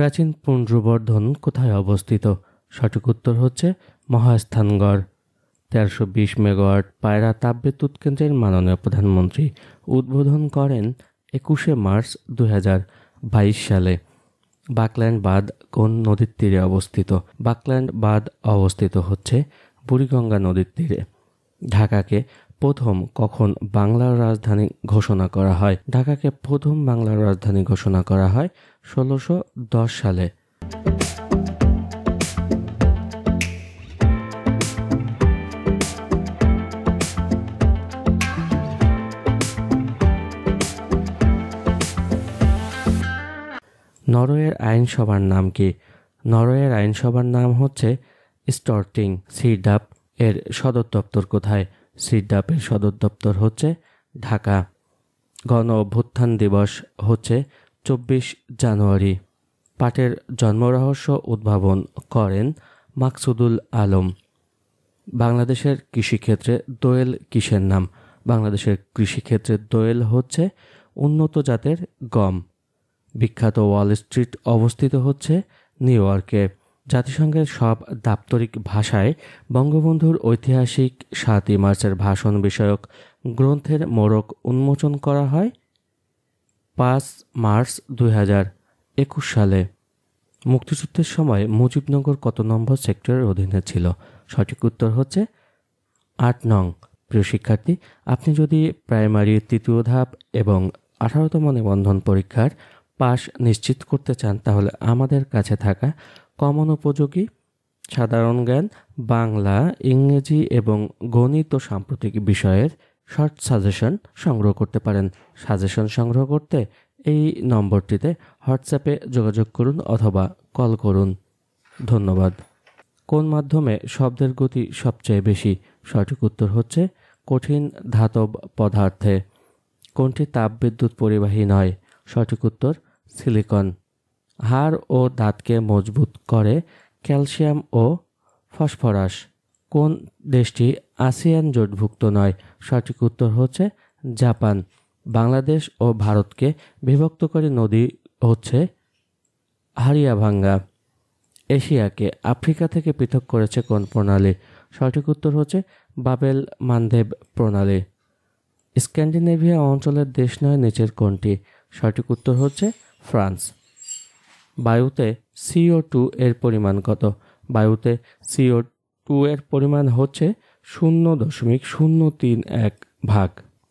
প্রাচীন পুণ্ড্রবর্ধন কোথায় অবস্থিত? সঠিক উত্তর হচ্ছে মহাস্থানগড়। তেরোশো বিশ মেগাওয়াট পায়রা তাপবিদ্যুৎ কেন্দ্রের মাননীয় প্রধানমন্ত্রী উদ্বোধন করেন একুশে মার্চ দু হাজার বাইশ সালে। বাকল্যান্ড বাঁধ কোন নদীর তীরে অবস্থিত? বাকল্যান্ড বাঁধ অবস্থিত হচ্ছে বুড়িগঙ্গা নদীর তীরে। ঢাকাকে প্রথম কখন বাংলার রাজধানী ঘোষণা করা হয়। ঢাকাকে প্রথম বাংলার রাজধানী ঘোষণা করা হয় ষোলোশো সালে। নরওয়ের আইনসভার নাম কি? নরওয়ের আইনসভার নাম হচ্ছে স্টর্টিং সিডাপ এর সদর দপ্তর কোথায়? সিডাপের সদর দপ্তর হচ্ছে ঢাকা। গণ অভ্যুত্থান দিবস হচ্ছে চব্বিশ জানুয়ারি। পাটের জন্মরহস্য উদ্ভাবন করেন মাকসুদুল আলম। বাংলাদেশের কৃষিক্ষেত্রে দোয়েল কিসের নাম? বাংলাদেশের কৃষিক্ষেত্রে দোয়েল হচ্ছে উন্নত জাতের গম। বিখ্যাত ওয়াল স্ট্রিট অবস্থিত হচ্ছে নিউ ইয়র্কে। জাতিসংঘের সব দাপ্তরিক ভাষায় বঙ্গবন্ধুর ঐতিহাসিক সাতই মার্চের ভাষণ বিষয়ক গ্রন্থের মোড়ক উন্মোচন করা হয় পাঁচ মার্চ দুই একুশ সালে। মুক্তিযুদ্ধের সময় মুজিবনগর কত নম্বর সেক্টরের অধীনে ছিল? সঠিক উত্তর হচ্ছে আট নং। প্রিয় শিক্ষার্থী, আপনি যদি প্রাইমারি, তৃতীয় ধাপ এবং আঠারোতম নিবন্ধন পরীক্ষার পাশ নিশ্চিত করতে চান, তাহলে আমাদের কাছে থাকা কমন উপযোগী, সাধারণ জ্ঞান, বাংলা, ইংরেজি এবং গণিত ও সাম্প্রতিক বিষয়ের শর্ট সাজেশন সংগ্রহ করতে পারেন। সাজেশন সংগ্রহ করতে এই নম্বরটিতে হোয়াটসঅ্যাপে যোগাযোগ করুন অথবা কল করুন। ধন্যবাদ। কোন মাধ্যমে শব্দের গতি সবচেয়ে বেশি? সঠিক উত্তর হচ্ছে কঠিন ধাতব পদার্থে। কোনটি তাপবিদ্যুৎ পরিবাহী নয়? সঠিক উত্তর সিলিকন হাড় ও দাঁতকে মজবুত করে ক্যালসিয়াম ও ফসফরাস। কোন দেশটি আসিয়ান জোটভুক্ত নয়? সঠিক উত্তর হচ্ছে জাপান। বাংলাদেশ ও ভারতকে বিভক্তকারী নদী হচ্ছে হারিয়াভাঙ্গা। এশিয়াকে আফ্রিকা থেকে পৃথক করেছে কোন প্রণালী? সঠিক উত্তর হচ্ছে বাবেল মানদেব প্রণালী। স্ক্যান্ডিনেভিয়া অঞ্চলের দেশ নয়, নিচের কোনটি? সঠিক উত্তর হচ্ছে ফ্রান্স। বায়ুতে সিও টু এর পরিমাণ কত? বায়ুতে সিও টু এর পরিমাণ হচ্ছে শূন্য দশমিক শূন্য তিন এক ভাগ।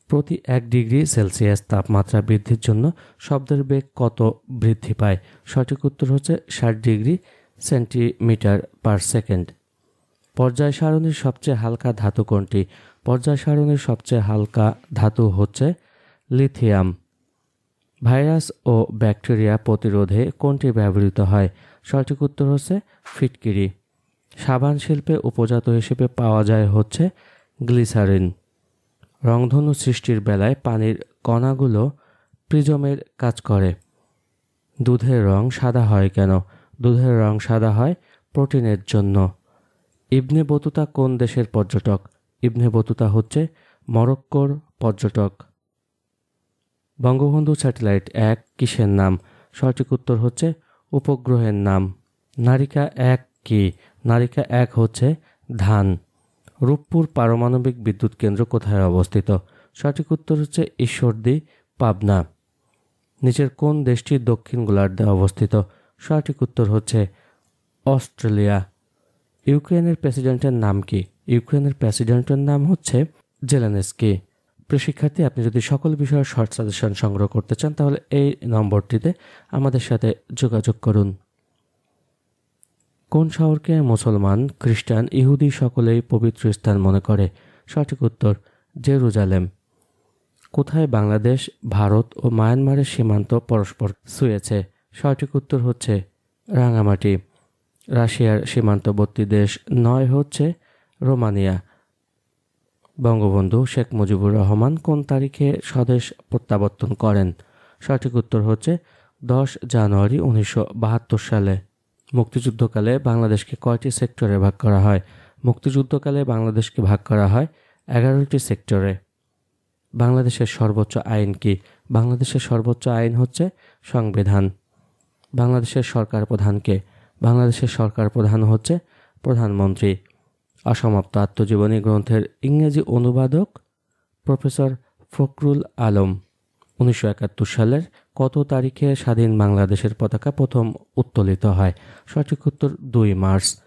প্রতি এক ডিগ্রি সেলসিয়াস তাপমাত্রা বৃদ্ধির জন্য শব্দের বেগ কত বৃদ্ধি পায়? সঠিক উত্তর হচ্ছে ষাট ডিগ্রি সেন্টিমিটার পার সেকেন্ড। পর্যায় সারণীর সবচেয়ে হালকা ধাতু কোনটি? পর্যায় সারণীর সবচেয়ে হালকা ধাতু হচ্ছে লিথিয়াম। ভাইরাস ও ব্যাকটেরিয়া প্রতিরোধে কোনটি ব্যবহৃত হয়? সঠিক উত্তর হচ্ছে ফিটকিরি। সাবান শিল্পে উপজাত হিসেবে পাওয়া যায় হচ্ছে গ্লিসারিন। রংধনু সৃষ্টির বেলায় পানির কণাগুলো প্রিজমের কাজ করে। দুধের রং সাদা হয় কেন? দুধের রং সাদা হয় প্রোটিনের জন্য। ইবনে বতুতা কোন দেশের পর্যটক? ইবনে বতুতা হচ্ছে মরক্কোর পর্যটক। বঙ্গবন্ধু স্যাটেলাইট এক কিসের নাম? সঠিক উত্তর হচ্ছে উপগ্রহের নাম। নারিকা এক কি? নারিকা এক হচ্ছে ধান। রূপপুর পারমাণবিক বিদ্যুৎ কেন্দ্র কোথায় অবস্থিত? সঠিক উত্তর হচ্ছে ঈশ্বরদী, পাবনা। নিচের কোন দেশটি দক্ষিণ গোলার্ধে অবস্থিত? সঠিক উত্তর হচ্ছে অস্ট্রেলিয়া। ইউক্রেনের প্রেসিডেন্টের নাম কি? ইউক্রেনের প্রেসিডেন্টের নাম হচ্ছে জেলেনেস্কি। প্রিয় শিক্ষার্থী, আপনি যদি সকল বিষয়ের শর্ট সাজেশন সংগ্রহ করতে চান, তাহলে এই নম্বরটিতে আমাদের সাথে যোগাযোগ করুন। কোন শহরকে মুসলমান, খ্রিস্টান, ইহুদি সকলেই পবিত্র স্থান মনে করে? সঠিক উত্তর, জেরুজালেম। কোথায় বাংলাদেশ, ভারত ও মায়ানমারের সীমান্ত পরস্পর ছুঁয়েছে? সঠিক উত্তর হচ্ছে রাঙামাটি। রাশিয়ার সীমান্তবর্তী দেশ নয় হচ্ছে রোমানিয়া। বঙ্গবন্ধু শেখ মুজিবুর রহমান কোন তারিখে স্বদেশ প্রত্যাবর্তন করেন? সঠিক উত্তর হচ্ছে দশ জানুয়ারি উনিশশো বাহাত্তর সালে। মুক্তিযুদ্ধকালে বাংলাদেশকে কয়টি সেক্টরে ভাগ করা হয়? মুক্তিযুদ্ধকালে বাংলাদেশকে ভাগ করা হয় এগারোটি সেক্টরে। বাংলাদেশের সর্বোচ্চ আইন কি? বাংলাদেশের সর্বোচ্চ আইন হচ্ছে সংবিধান। বাংলাদেশের সরকার প্রধানকে বাংলাদেশের সরকার প্রধান হচ্ছে প্রধানমন্ত্রী। অসমাপ্ত আত্মজীবনী গ্রন্থের ইংরেজি অনুবাদক প্রফেসর ফখরুল আলম। উনিশশো একাত্তর সালের কত তারিখে স্বাধীন বাংলাদেশের পতাকা প্রথম উত্তোলিত হয়? সঠিক উত্তর দুই মার্চ।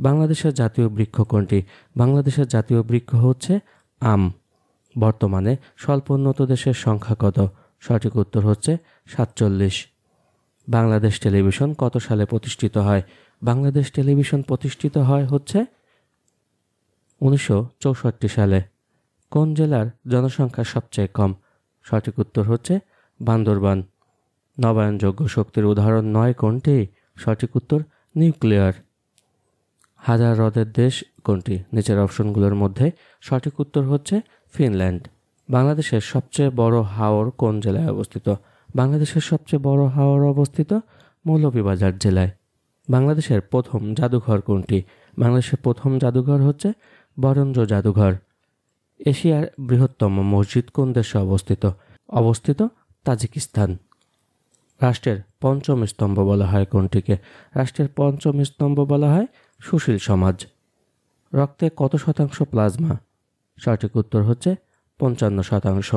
বাংলাদেশের জাতীয় বৃক্ষ কোনটি? বাংলাদেশের জাতীয় বৃক্ষ হচ্ছে আম। বর্তমানে স্বল্পোন্নত দেশের সংখ্যা কত? সঠিক উত্তর হচ্ছে সাতচল্লিশ। বাংলাদেশ টেলিভিশন কত সালে প্রতিষ্ঠিত হয়? বাংলাদেশ টেলিভিশন প্রতিষ্ঠিত হয় হচ্ছে উনিশশো চৌষট্টি সালে। কোন জেলার জনসংখ্যা সবচেয়ে কম? সঠিক উত্তর হচ্ছে বান্দরবান। নবায়নযোগ্য শক্তির উদাহরণ নয় কোনটি? সঠিক উত্তর, নিউক্লিয়ার। হাজার হ্রদের দেশ কোনটি? নিচের অপশনগুলোর মধ্যে সঠিক উত্তর হচ্ছে ফিনল্যান্ড। বাংলাদেশের সবচেয়ে বড় হাওর কোন জেলায় অবস্থিত? বাংলাদেশের সবচেয়ে বড় হাওর অবস্থিত মৌলভীবাজার জেলায়। বাংলাদেশের প্রথম জাদুঘর কোনটি? বাংলাদেশের প্রথম জাদুঘর হচ্ছে বরেন্দ্র জাদুঘর। এশিয়ার বৃহত্তম মসজিদ কোন দেশে অবস্থিত? অবস্থিত তাজিকিস্তান। রাষ্ট্রের পঞ্চম স্তম্ভ বলা হয় কোনটিকে? রাষ্ট্রের পঞ্চম স্তম্ভ বলা হয় সুশীল সমাজ। রক্তে কত শতাংশ প্লাজমা? সঠিক উত্তর হচ্ছে পঞ্চান্ন শতাংশ।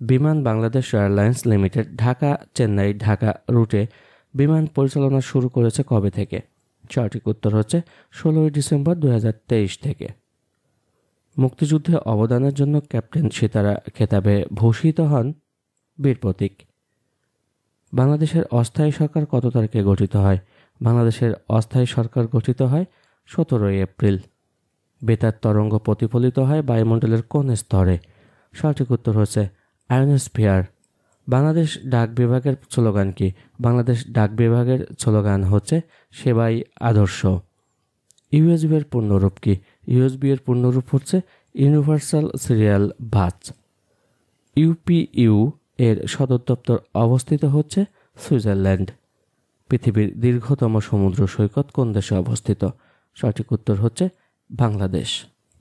বিমান বাংলাদেশ এয়ারলাইন্স লিমিটেড ঢাকা চেন্নাই ঢাকা রুটে বিমান পরিচালনা শুরু করেছে কবে থেকে? সঠিক উত্তর হচ্ছে ষোলোই ডিসেম্বর দু হাজার তেইশ থেকে। মুক্তিযুদ্ধে অবদানের জন্য ক্যাপ্টেন সীতারা খেতাবে ভূষিত হন বীর প্রতীক। বাংলাদেশের অস্থায়ী সরকার কত তারিখে গঠিত হয়? বাংলাদেশের অস্থায়ী সরকার গঠিত হয় সতেরোই এপ্রিল। বেতার তরঙ্গ প্রতিফলিত হয় বায়ুমণ্ডলের কোন স্তরে? সঠিক উত্তর হচ্ছে আয়নোস্ফিয়ার বাংলাদেশ ডাক বিভাগের স্লোগান কি? বাংলাদেশ ডাক বিভাগের স্লোগান হচ্ছে সেবাই আদর্শ। ইউএসবি এর পূর্ণরূপ কি? ইউএসবি এর পূর্ণরূপ হচ্ছে ইউনিভার্সাল সিরিয়াল বাস ইউপিইউ এর সদর দপ্তর অবস্থিত হচ্ছে সুইজারল্যান্ড। পৃথিবীর দীর্ঘতম সমুদ্র সৈকত কোন দেশে অবস্থিত? সঠিক উত্তর হচ্ছে বাংলাদেশ।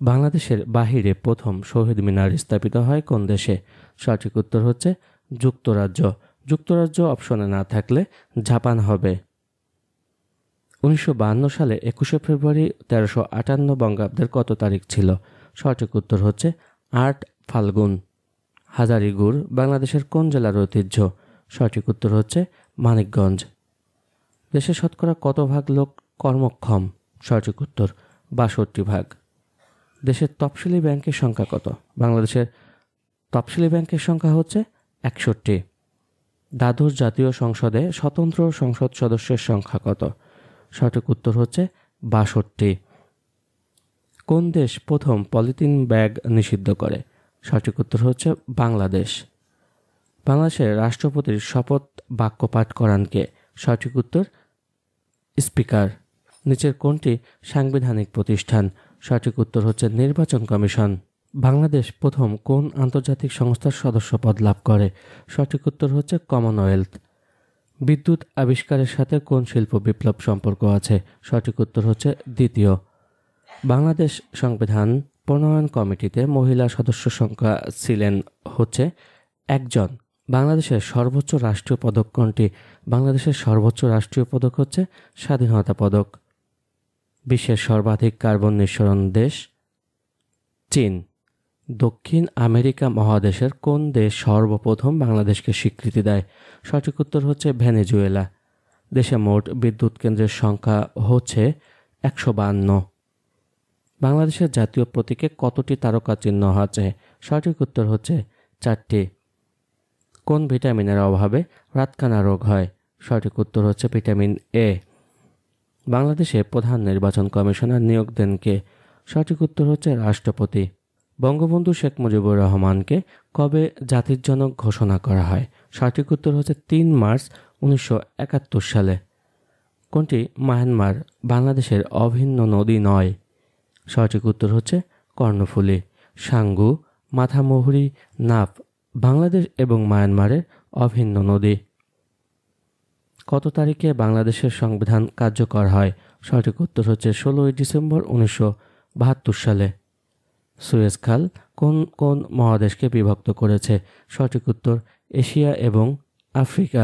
বাংলাদেশের বাহিরে প্রথম শহীদ মিনার স্থাপিত হয় কোন দেশে? সঠিক উত্তর হচ্ছে যুক্তরাজ্য। যুক্তরাজ্য অপশনে না থাকলে জাপান হবে। উনিশশো বায়ান্ন সালে একুশে ফেব্রুয়ারি তেরোশো আটান্ন বঙ্গাব্দের কত তারিখ ছিল? সঠিক উত্তর হচ্ছে আট ফাল্গুন। হাজারিগুড় বাংলাদেশের কোন জেলার ঐতিহ্য? সঠিক উত্তর হচ্ছে মানিকগঞ্জ। দেশে শতকরা কত ভাগ লোক কর্মক্ষম? সঠিক উত্তর বাষট্টি ভাগ। দেশের তফসিলি ব্যাংকের সংখ্যা কত? বাংলাদেশের তফসিলি ব্যাংকের সংখ্যা হচ্ছে একষট্টি। দ্বাদশ জাতীয় সংসদে স্বতন্ত্র সংসদ সদস্যের সংখ্যা কত? সঠিক উত্তর হচ্ছে বাষট্টি। কোন দেশ প্রথম পলিথিন ব্যাগ নিষিদ্ধ করে? সঠিক উত্তর হচ্ছে বাংলাদেশ। বাংলাদেশের রাষ্ট্রপতির শপথ বাক্য পাঠ করানকে সঠিক উত্তর স্পিকার। নিচের কোনটি সাংবিধানিক প্রতিষ্ঠান? সঠিক উত্তর হচ্ছে নির্বাচন কমিশন। বাংলাদেশ প্রথম কোন আন্তর্জাতিক সংস্থার সদস্য পদ লাভ করে? সঠিক উত্তর হচ্ছে কমনওয়েলথ বিদ্যুৎ আবিষ্কারের সাথে কোন শিল্প বিপ্লব সম্পর্ক আছে? সঠিক উত্তর হচ্ছে দ্বিতীয়। বাংলাদেশ সংবিধান প্রণয়ন কমিটিতে মহিলা সদস্য সংখ্যা ছিলেন হচ্ছে একজন। বাংলাদেশের সর্বোচ্চ রাষ্ট্রীয় পদক কোনটি? বাংলাদেশের সর্বোচ্চ রাষ্ট্রীয় পদক হচ্ছে স্বাধীনতা পদক। বিশ্বের সর্বাধিক কার্বন নিঃসরণ দেশ চীন। দক্ষিণ আমেরিকা মহাদেশের কোন দেশ সর্বপ্রথম বাংলাদেশকে স্বীকৃতি দেয়? সঠিক উত্তর হচ্ছে ভেনেজুয়েলা। দেশে মোট বিদ্যুৎ কেন্দ্রের সংখ্যা হচ্ছে একশো বান্ন। বাংলাদেশের জাতীয় প্রতীকে কতটি তারকা চিহ্ন আছে? সঠিক উত্তর হচ্ছে চারটি। কোন ভিটামিনের অভাবে রাতকানা রোগ হয়? সঠিক উত্তর হচ্ছে ভিটামিন এ। বাংলাদেশে প্রধান নির্বাচন কমিশনার নিয়োগ দেন কে? সঠিক উত্তর হচ্ছে রাষ্ট্রপতি। বঙ্গবন্ধু শেখ মুজিবুর রহমানকে কবে জাতির জনক ঘোষণা করা হয়? সঠিক উত্তর হচ্ছে তিন মার্চ উনিশশো একাত্তর সালে। কোনটি মায়ানমার বাংলাদেশের অভিন্ন নদী নয়? সঠিক উত্তর হচ্ছে কর্ণফুলী, সাঙ্গু, মাথামহুরি, নাফ, বাংলাদেশ এবং মায়ানমারের অভিন্ন নদী। কত তারিখে বাংলাদেশের সংবিধান কার্যকর হয়? সঠিক উত্তর হচ্ছে ষোলোই ডিসেম্বর উনিশশো বাহাত্তর সালে। সুয়েজ খাল কোন কোন মহাদেশকে বিভক্ত করেছে? সঠিক উত্তর এশিয়া এবং আফ্রিকা।